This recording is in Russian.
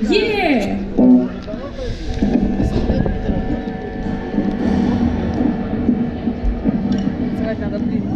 Yeah! Звать надо, блин.